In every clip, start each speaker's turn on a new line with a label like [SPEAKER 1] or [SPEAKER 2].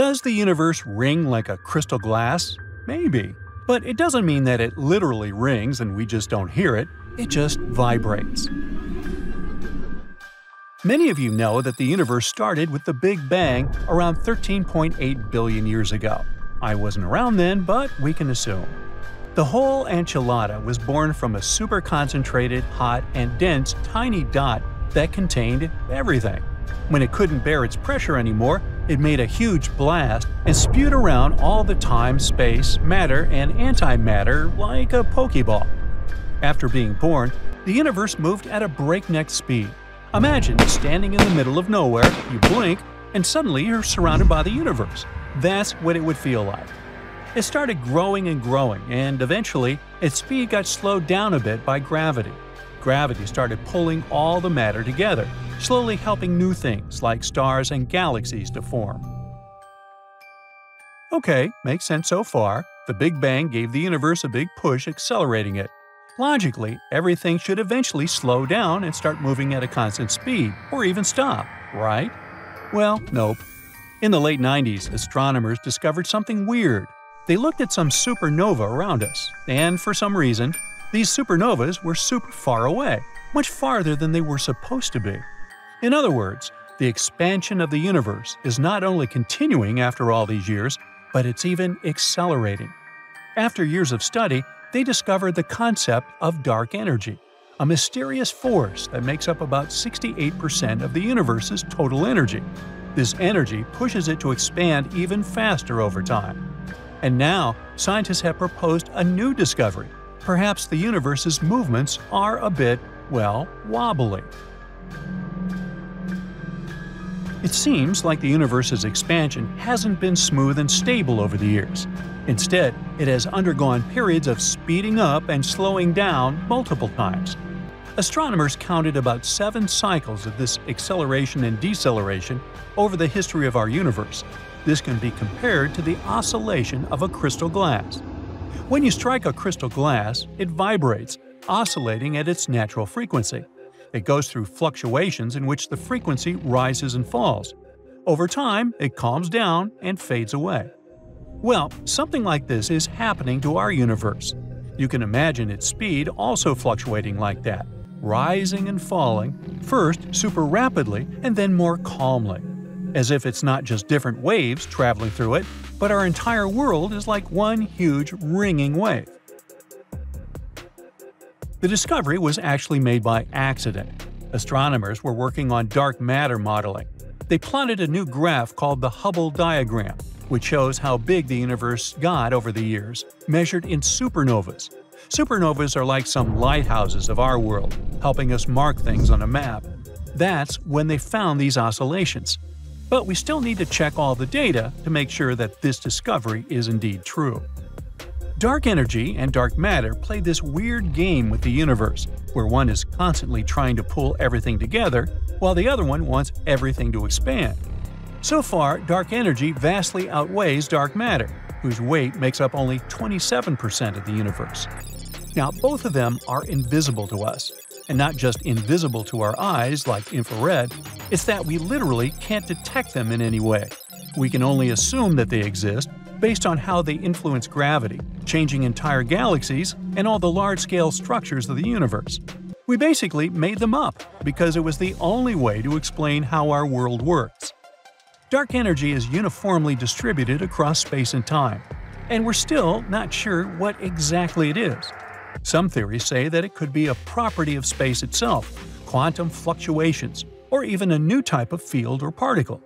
[SPEAKER 1] Does the universe ring like a crystal glass? Maybe. But it doesn't mean that it literally rings and we just don't hear it, it just vibrates. Many of you know that the universe started with the Big Bang around 13.8 billion years ago. I wasn't around then, but we can assume. The whole enchilada was born from a super concentrated, hot, and dense tiny dot that contained everything. When it couldn't bear its pressure anymore, it made a huge blast and spewed around all the time, space, matter, and antimatter like a Pokeball. After being born, the universe moved at a breakneck speed. Imagine standing in the middle of nowhere, you blink, and suddenly you're surrounded by the universe. That's what it would feel like. It started growing and growing, and eventually, its speed got slowed down a bit by gravity. Gravity started pulling all the matter together, slowly helping new things like stars and galaxies to form. Okay, makes sense so far. The Big Bang gave the universe a big push, accelerating it. Logically, everything should eventually slow down and start moving at a constant speed, or even stop, right? Well, nope. In the late 90s, astronomers discovered something weird. They looked at some supernova around us, and for some reason, these supernovas were super far away, much farther than they were supposed to be. In other words, the expansion of the universe is not only continuing after all these years, but it's even accelerating. After years of study, they discovered the concept of dark energy, a mysterious force that makes up about 68% of the universe's total energy. This energy pushes it to expand even faster over time. And now, scientists have proposed a new discovery. Perhaps the universe's movements are a bit, well, wobbly. It seems like the universe's expansion hasn't been smooth and stable over the years. Instead, it has undergone periods of speeding up and slowing down multiple times. Astronomers counted about seven cycles of this acceleration and deceleration over the history of our universe. This can be compared to the oscillation of a crystal glass. When you strike a crystal glass, it vibrates, oscillating at its natural frequency. It goes through fluctuations in which the frequency rises and falls. Over time, it calms down and fades away. Well, something like this is happening to our universe. You can imagine its speed also fluctuating like that, rising and falling, first super rapidly and then more calmly. As if it's not just different waves traveling through it, but our entire world is like one huge ringing wave. The discovery was actually made by accident. Astronomers were working on dark matter modeling. They plotted a new graph called the Hubble diagram, which shows how big the universe got over the years, measured in supernovas. Supernovas are like some lighthouses of our world, helping us mark things on a map. That's when they found these oscillations. But we still need to check all the data to make sure that this discovery is indeed true. Dark energy and dark matter play this weird game with the universe, where one is constantly trying to pull everything together, while the other one wants everything to expand. So far, dark energy vastly outweighs dark matter, whose weight makes up only 27% of the universe. Now, both of them are invisible to us, and not just invisible to our eyes like infrared, it's that we literally can't detect them in any way. We can only assume that they exist based on how they influence gravity, changing entire galaxies, and all the large scale structures of the universe. We basically made them up because it was the only way to explain how our world works. Dark energy is uniformly distributed across space and time, and we're still not sure what exactly it is. Some theories say that it could be a property of space itself, quantum fluctuations, or even a new type of field or particle.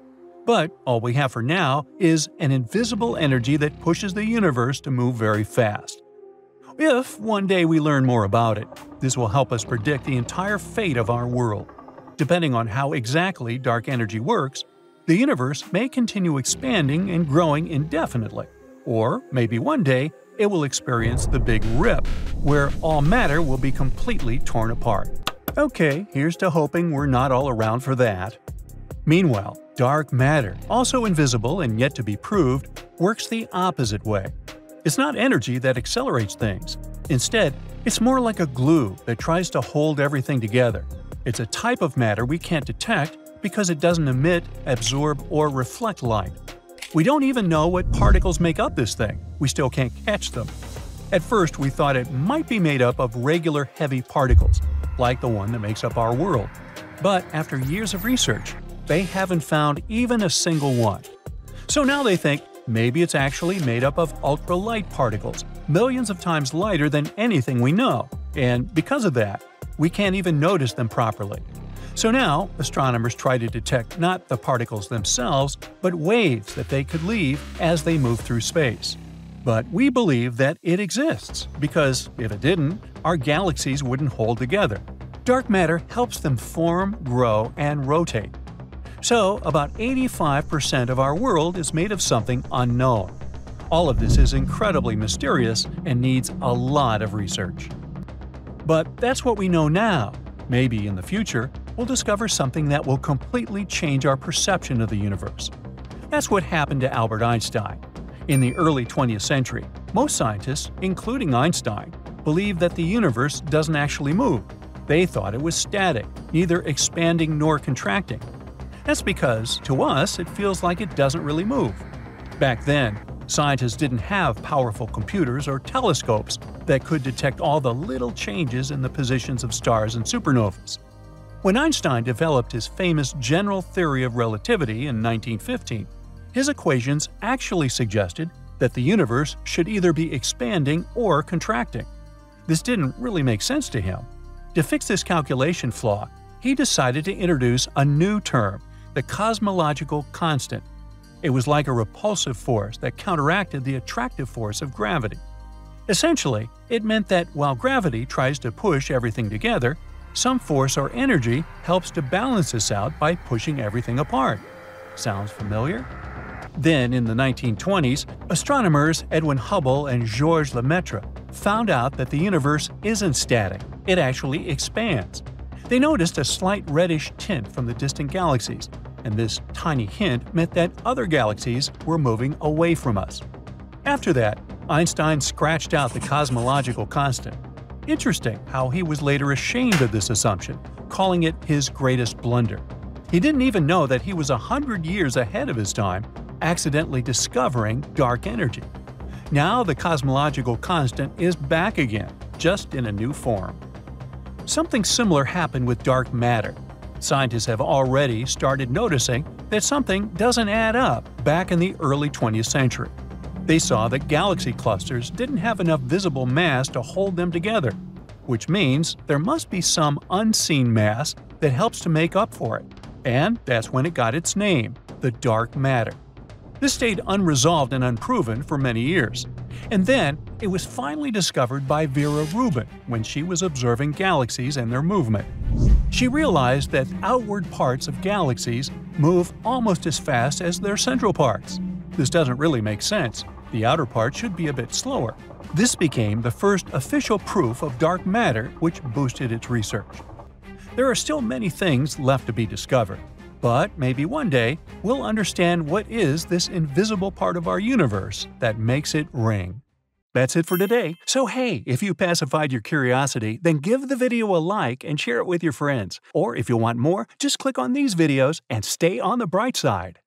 [SPEAKER 1] But all we have for now is an invisible energy that pushes the universe to move very fast. If one day we learn more about it, this will help us predict the entire fate of our world. Depending on how exactly dark energy works, the universe may continue expanding and growing indefinitely. Or maybe one day it will experience the Big Rip, where all matter will be completely torn apart. Okay, here's to hoping we're not all around for that. Meanwhile, dark matter, also invisible and yet to be proved, works the opposite way. It's not energy that accelerates things. Instead, it's more like a glue that tries to hold everything together. It's a type of matter we can't detect because it doesn't emit, absorb, or reflect light. We don't even know what particles make up this thing. We still can't catch them. At first, we thought it might be made up of regular heavy particles, like the one that makes up our world. But after years of research, they haven't found even a single one. So now they think maybe it's actually made up of ultralight particles, millions of times lighter than anything we know, and because of that, we can't even notice them properly. So now, astronomers try to detect not the particles themselves, but waves that they could leave as they move through space. But we believe that it exists, because if it didn't, our galaxies wouldn't hold together. Dark matter helps them form, grow, and rotate. So, about 85% of our world is made of something unknown. All of this is incredibly mysterious and needs a lot of research. But that's what we know now. Maybe in the future, we'll discover something that will completely change our perception of the universe. That's what happened to Albert Einstein. In the early 20th century, most scientists, including Einstein, believed that the universe doesn't actually move. They thought it was static, neither expanding nor contracting. That's because, to us, it feels like it doesn't really move. Back then, scientists didn't have powerful computers or telescopes that could detect all the little changes in the positions of stars and supernovas. When Einstein developed his famous general theory of relativity in 1915, his equations actually suggested that the universe should either be expanding or contracting. This didn't really make sense to him. To fix this calculation flaw, he decided to introduce a new term, the cosmological constant. It was like a repulsive force that counteracted the attractive force of gravity. Essentially, it meant that while gravity tries to push everything together, some force or energy helps to balance this out by pushing everything apart. Sounds familiar? Then, in the 1920s, astronomers Edwin Hubble and Georges Lemaitre found out that the universe isn't static, it actually expands. They noticed a slight reddish tint from the distant galaxies, and this tiny hint meant that other galaxies were moving away from us. After that, Einstein scratched out the cosmological constant. Interesting how he was later ashamed of this assumption, calling it his greatest blunder. He didn't even know that he was a hundred years ahead of his time, accidentally discovering dark energy. Now the cosmological constant is back again, just in a new form. Something similar happened with dark matter. Scientists have already started noticing that something doesn't add up back in the early 20th century. They saw that galaxy clusters didn't have enough visible mass to hold them together, which means there must be some unseen mass that helps to make up for it. And that's when it got its name, the dark matter. This stayed unresolved and unproven for many years. And then, it was finally discovered by Vera Rubin when she was observing galaxies and their movement. She realized that outward parts of galaxies move almost as fast as their central parts. This doesn't really make sense. The outer part should be a bit slower. This became the first official proof of dark matter which boosted its research. There are still many things left to be discovered, but maybe one day we'll understand what is this invisible part of our universe that makes it ring. That's it for today. So hey, if you pacified your curiosity, then give the video a like and share it with your friends. Or if you want more, just click on these videos and stay on the bright side.